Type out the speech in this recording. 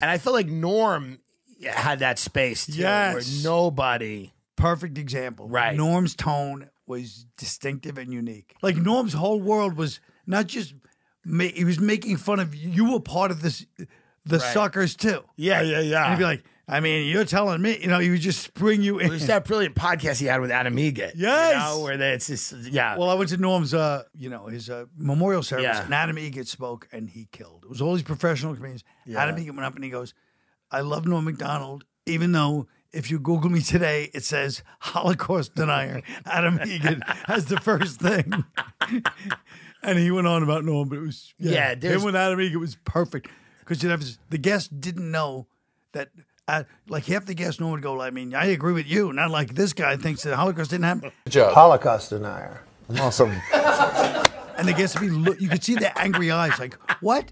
And I feel like Norm had that space too, Yes. where nobody. Perfect example. Right. Norm's tone was distinctive and unique. Like Norm's whole world was not just he was making fun of you. You were part of this, the Right. suckers too. Yeah, yeah, yeah. And he'd be like, I mean, you're telling me, you know, he would just spring you in. There's that brilliant podcast he had with Adam Eget. Yes. You know, where they, it's just, yeah. Well, I went to Norm's, uh, you know, his uh, memorial service, Yeah. and Adam Eget spoke, and he killed. It was all these professional comedians. Yeah. Adam Eget went up and he goes, "I love Norm Macdonald, even though if you Google me today, it says Holocaust denier." Adam Eget has the first thing, and he went on about Norm, but it was yeah, Yeah, him with Adam Eget was perfect because the guests didn't know that. Uh, like half the guests Norm would go, I mean, I agree with you. Not like this guy thinks the Holocaust didn't happen. Holocaust denier. I'm also And the guests would be, look, you could see their angry eyes, like, what?